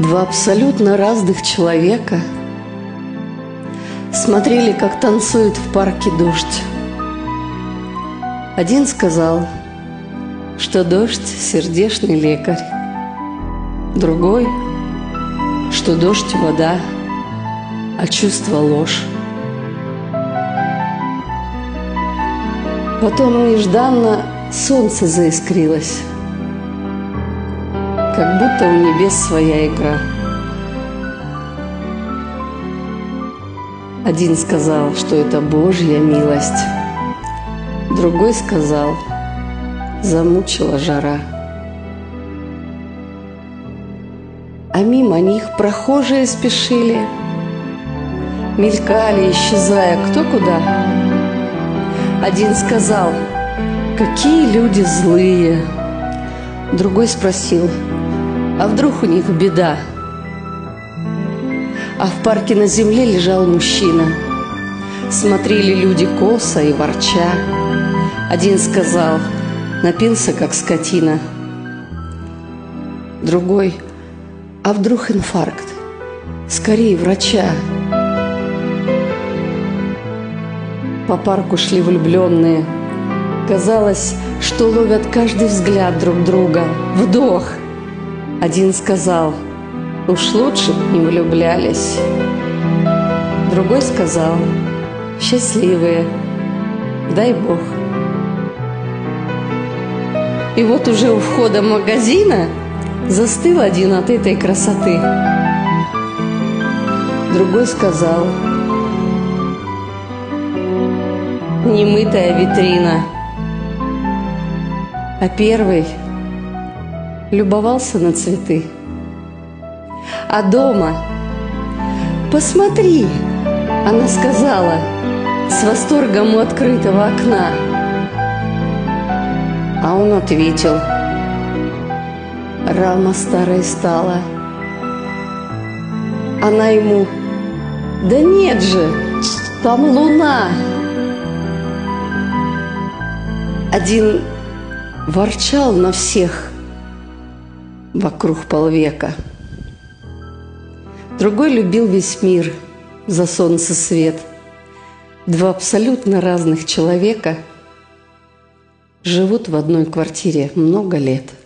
Два абсолютно разных человека Смотрели, как танцует в парке дождь. Один сказал, что дождь – сердечный лекарь. Другой, что дождь – вода, а чувство – ложь. Потом нежданно солнце заискрилось, как будто у небес своя игра. Один сказал, что это Божья милость, другой сказал, замучила жара. А мимо них прохожие спешили, мелькали, исчезая кто куда. Один сказал, какие люди злые. Другой спросил, а вдруг у них беда? А в парке на земле лежал мужчина. Смотрели люди косо и ворча. Один сказал, напился, как скотина. Другой, а вдруг инфаркт? Скорее врача. По парку шли влюбленные. Казалось, что ловят каждый взгляд друг друга. Вдох. Один сказал, уж лучше б не влюблялись. Другой сказал, счастливые, дай Бог. И вот уже у входа магазина застыл один от этой красоты. Другой сказал, немытая витрина. А первый любовался на цветы. А дома «Посмотри!» Она сказала с восторгом у открытого окна. А он ответил Рама старой стала. Она ему «Да нет же, там луна!» Один ворчал на всех вокруг полвека. Другой любил весь мир за солнце свет. Два абсолютно разных человека живут в одной квартире много лет –